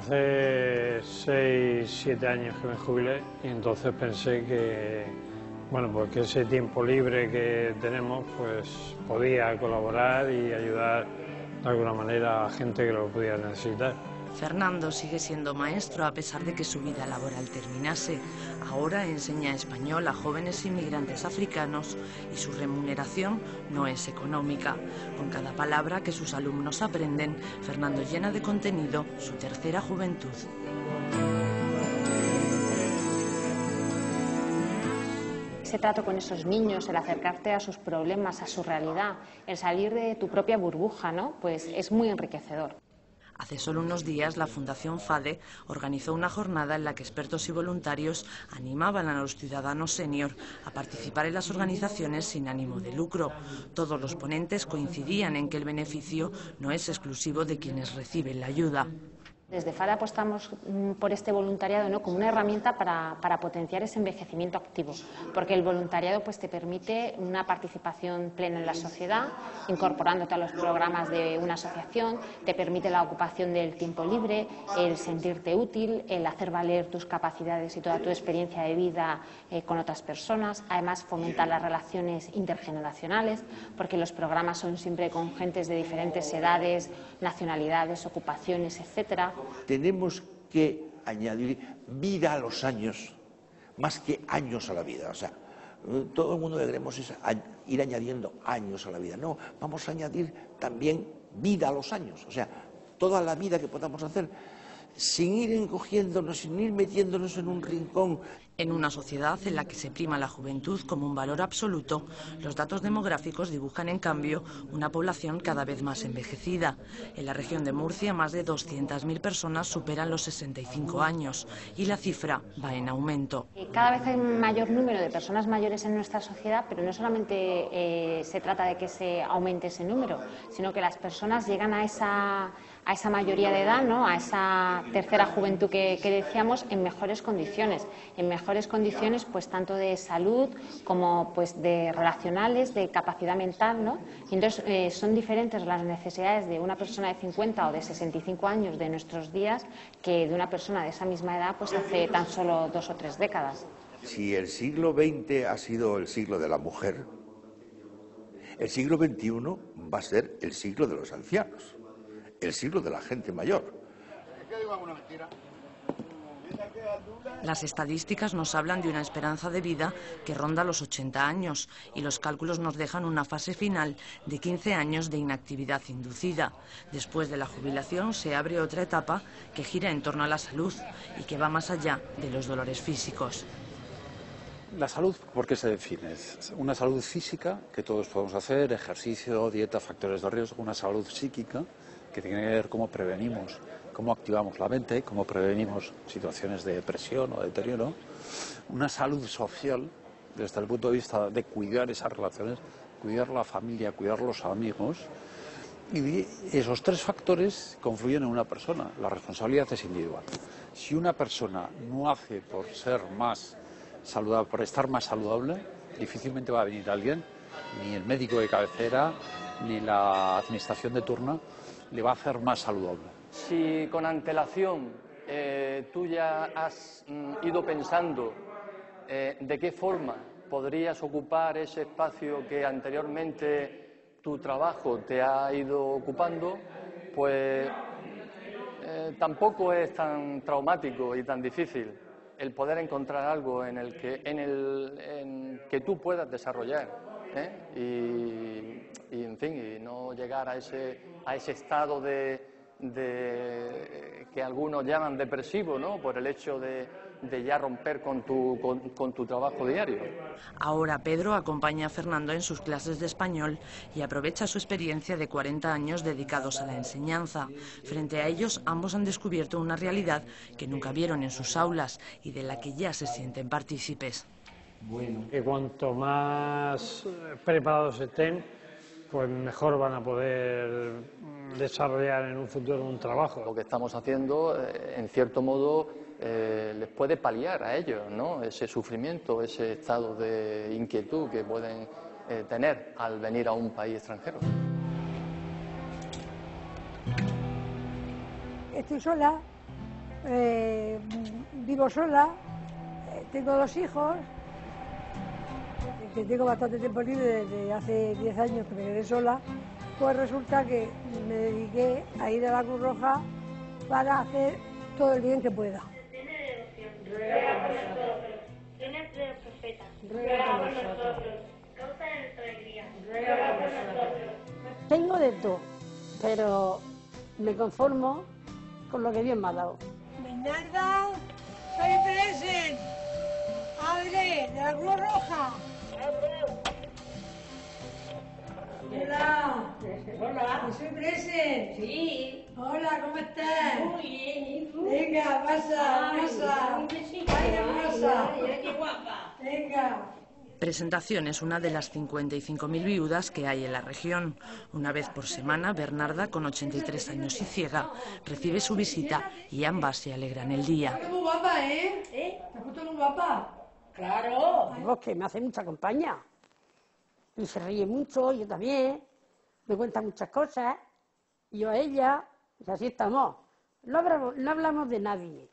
hace 6, 7 años que me jubilé y entonces pensé que, bueno, pues ese tiempo libre que tenemos, pues podía colaborar y ayudar de alguna manera a gente que lo pudiera necesitar. Fernando sigue siendo maestro a pesar de que su vida laboral terminase. Ahora enseña español a jóvenes inmigrantes africanos y su remuneración no es económica. Con cada palabra que sus alumnos aprenden, Fernando llena de contenido su tercera juventud. Ese trato con esos niños, el acercarte a sus problemas, a su realidad, el salir de tu propia burbuja, ¿no? Pues es muy enriquecedor. Hace solo unos días, la Fundación FADE organizó una jornada en la que expertos y voluntarios animaban a los ciudadanos senior a participar en las organizaciones sin ánimo de lucro. Todos los ponentes coincidían en que el beneficio no es exclusivo de quienes reciben la ayuda. Desde FADE apostamos mm, por este voluntariado ¿no? como una herramienta para, potenciar ese envejecimiento activo, porque el voluntariado pues, te permite una participación plena en la sociedad, incorporándote a los programas de una asociación, te permite la ocupación del tiempo libre, el sentirte útil, el hacer valer tus capacidades y toda tu experiencia de vida eh, con otras personas, además fomentar las relaciones intergeneracionales, porque los programas son siempre con gentes de diferentes edades, nacionalidades, ocupaciones, etcétera tenemos que añadir vida a los años, más que años a la vida. O sea, todo el mundo que queremos es ir añadiendo años a la vida. No, vamos a añadir también vida a los años. O sea, toda la vida que podamos hacer sin ir encogiéndonos, sin ir metiéndonos en un rincón. En una sociedad en la que se prima la juventud como un valor absoluto, los datos demográficos dibujan, en cambio, una población cada vez más envejecida. En la región de Murcia, más de 200.000 personas superan los 65 años y la cifra va en aumento. Cada vez hay un mayor número de personas mayores en nuestra sociedad, pero no solamente eh, se trata de que se aumente ese número, sino que las personas llegan a esa a esa mayoría de edad, ¿no? a esa tercera juventud que, decíamos, en mejores condiciones, en mejores condiciones pues tanto de salud como pues de relacionales, de capacidad mental, ¿no? Y entonces eh, son diferentes las necesidades de una persona de 50 o de 65 años de nuestros días que de una persona de esa misma edad pues hace tan solo dos o tres décadas. Si el siglo XX ha sido el siglo de la mujer, el siglo XXI va a ser el siglo de los ancianos el siglo de la gente mayor. Las estadísticas nos hablan de una esperanza de vida que ronda los 80 años y los cálculos nos dejan una fase final de 15 años de inactividad inducida. Después de la jubilación se abre otra etapa que gira en torno a la salud y que va más allá de los dolores físicos. La salud, ¿por qué se define? Una salud física, que todos podemos hacer, ejercicio, dieta, factores de riesgo, una salud psíquica, que tiene que ver cómo prevenimos, cómo activamos la mente, cómo prevenimos situaciones de depresión o deterioro, una salud social desde el punto de vista de cuidar esas relaciones, cuidar la familia, cuidar los amigos. Y esos tres factores confluyen en una persona. La responsabilidad es individual. Si una persona no hace por ser más saludable, por estar más saludable, difícilmente va a venir alguien, ni el médico de cabecera, ni la administración de turno, le va a hacer más saludable. Si con antelación eh, tú ya has mm, ido pensando eh, de qué forma podrías ocupar ese espacio que anteriormente tu trabajo te ha ido ocupando, pues eh, tampoco es tan traumático y tan difícil el poder encontrar algo en el que, en el, que tú puedas desarrollar y, en fin, y no llegar a ese a ese estado de, que algunos llaman depresivo, ¿no? Por el hecho de, ya romper con tu, con, tu trabajo diario. Ahora Pedro acompaña a Fernando en sus clases de español y aprovecha su experiencia de 40 años dedicados a la enseñanza. Frente a ellos, ambos han descubierto una realidad que nunca vieron en sus aulas y de la que ya se sienten partícipes. Bueno, que cuanto más preparados estén, pues mejor van a poder desarrollar en un futuro un trabajo. Lo que estamos haciendo, eh, en cierto modo, eh, les puede paliar a ellos ¿no? ese sufrimiento, ese estado de inquietud que pueden eh, tener al venir a un país extranjero. Estoy sola eh, vivo sola, tengo dos hijos, que tengo bastante tiempo libre desde hace 10 años que me quedé sola, pues resulta que me dediqué a ir a la Cruz Roja para hacer todo el bien que pueda. Ruega por nosotros, de los profetas, ruega por nosotros, causa de nuestra alegría, ruega por nosotros. Tengo de todo, pero me conformo con lo que Dios me ha dado. Bernarda, soy Presen, padre de la Cruz Roja. Hola. Hola. Soy Presen. Sí. Hola, ¿cómo estás? Muy bien, ¿y tú? Venga, pasa, pasa. Un besito. pasa. qué guapa. Venga. Presentación es una de las 55.000 viudas que hay en la región. Una vez por semana, Bernarda, con 83 años y ciega, recibe su visita y ambas se alegran el día. Estás muy guapa, ¿eh? ¿Eh? ¿Te has puesto muy guapa? Claro. Vos que me hace mucha compañía. Y se ríe mucho, yo también. Me cuenta muchas cosas. Y yo a ella, y así estamos. No hablamos, no hablamos de nadie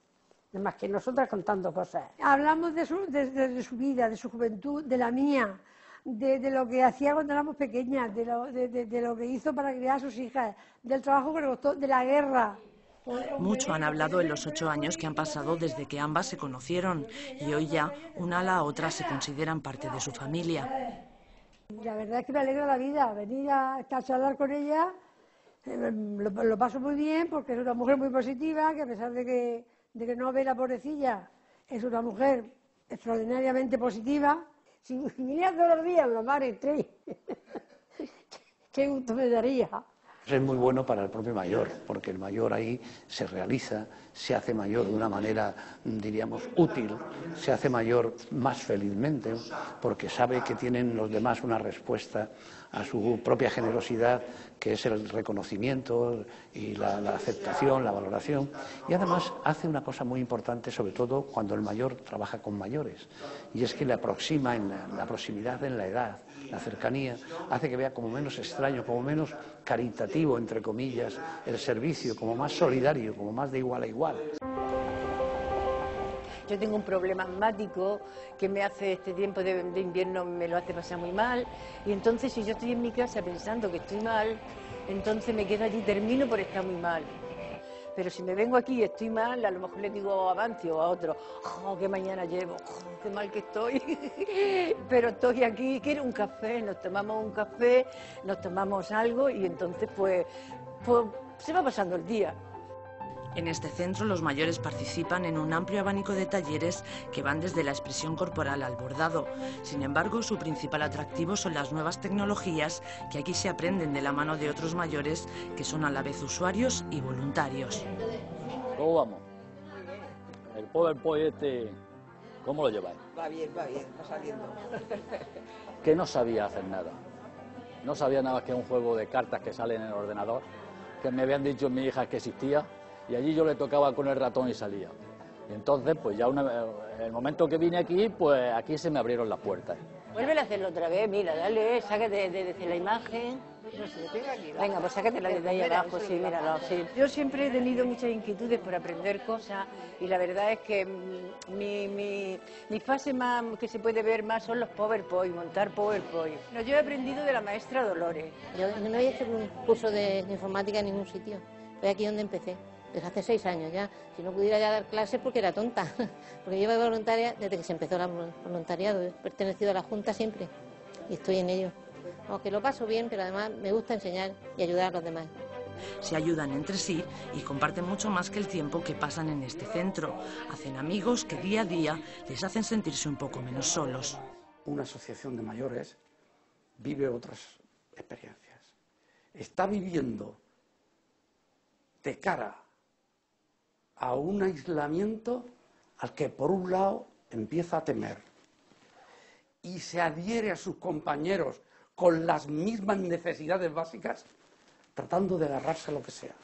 más que nosotras contando cosas. Hablamos de su, de, su vida, de su juventud, de la mía, de, lo que hacía cuando éramos pequeñas, de lo, de, lo que hizo para criar a sus hijas, del trabajo que le costó, de la guerra. Mucho han hablado en los ocho años que han pasado desde que ambas se conocieron y hoy ya una a la otra se consideran parte de su familia. La verdad es que me alegra la vida venir a, charlar con ella. Eh, lo paso muy bien porque es una mujer muy positiva, que a pesar de que de que no ve la pobrecilla, es una mujer extraordinariamente positiva. Si viniera todos los días, lo madre tres, qué gusto me daría. Es muy bueno para el propio mayor, porque el mayor ahí se realiza, se hace mayor de una manera, diríamos, útil, se hace mayor más felizmente, porque sabe que tienen los demás una respuesta a su propia generosidad, que es el reconocimiento y la, aceptación, la valoración. Y además hace una cosa muy importante, sobre todo cuando el mayor trabaja con mayores, y es que le aproxima en la, proximidad en la edad, la cercanía, hace que vea como menos extraño, como menos caritativo, entre comillas, el servicio, como más solidario, como más de igual a igual. Yo tengo un problema asmático que me hace este tiempo de, invierno, me lo hace pasar muy mal. Y entonces si yo estoy en mi casa pensando que estoy mal, entonces me quedo allí, termino por estar muy mal. Pero si me vengo aquí y estoy mal, a lo mejor le digo a Avanti o a otro, oh, qué mañana llevo, oh, qué mal que estoy. Pero estoy aquí, quiero un café, nos tomamos un café, nos tomamos algo y entonces pues, pues se va pasando el día. En este centro los mayores participan en un amplio abanico de talleres que van desde la expresión corporal al bordado. Sin embargo, su principal atractivo son las nuevas tecnologías que aquí se aprenden de la mano de otros mayores que son a la vez usuarios y voluntarios. ¿Cómo vamos? El PowerPoint este, ¿cómo lo lleváis? Va bien, va bien, va saliendo. que no sabía hacer nada. No sabía nada más que un juego de cartas que sale en el ordenador, que me habían dicho mi hija que existía y allí yo le tocaba con el ratón y salía. Y entonces, pues ya en el momento que vine aquí, pues aquí se me abrieron las puertas. Vuelve a hacerlo otra vez, mira, dale, sáquete desde la imagen. Venga, pues sácatela desde ahí abajo, sí, míralo, sí. Yo siempre he tenido muchas inquietudes por aprender cosas y la verdad es que mm, mi, mi, mi fase más que se puede ver más son los PowerPoint, montar PowerPoint. No, yo he aprendido de la maestra Dolores. Yo no he hecho un curso de informática en ningún sitio, fue aquí donde empecé desde hace seis años ya. Si no pudiera ya dar clases porque era tonta, porque llevo voluntaria desde que se empezó el voluntariado, he pertenecido a la Junta siempre y estoy en ello. Aunque lo paso bien, pero además me gusta enseñar y ayudar a los demás. Se ayudan entre sí y comparten mucho más que el tiempo que pasan en este centro. Hacen amigos que día a día les hacen sentirse un poco menos solos. Una asociación de mayores vive otras experiencias. Está viviendo de cara a un aislamiento al que por un lado empieza a temer y se adhiere a sus compañeros con las mismas necesidades básicas, tratando de agarrarse a lo que sea.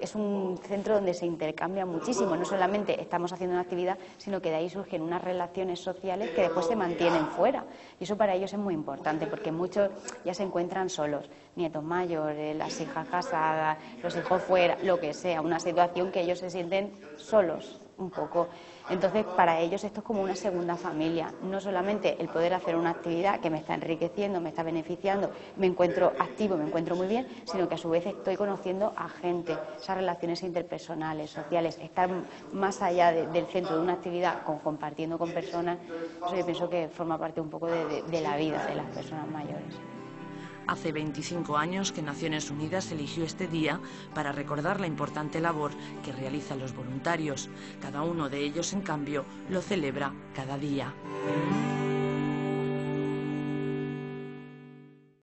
Es un centro donde se intercambia muchísimo, no solamente estamos haciendo una actividad, sino que de ahí surgen unas relaciones sociales que después se mantienen fuera. Y eso para ellos es muy importante, porque muchos ya se encuentran solos, nietos mayores, las hijas casadas, los hijos fuera, lo que sea, una situación que ellos se sienten solos un poco. Entonces, para ellos esto es como una segunda familia. No solamente el poder hacer una actividad que me está enriqueciendo, me está beneficiando, me encuentro activo, me encuentro muy bien, sino que a su vez estoy conociendo a gente, esas relaciones interpersonales, sociales, estar más allá del centro de una actividad, compartiendo con personas, eso yo pienso que forma parte un poco de la vida de las personas mayores. Hace 25 años que Naciones Unidas eligió este día para recordar la importante labor que realizan los voluntarios. Cada uno de ellos, en cambio, lo celebra cada día.